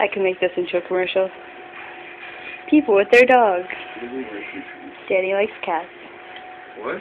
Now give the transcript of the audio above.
I can make this into a commercial. People with their dogs. Daddy likes cats. What?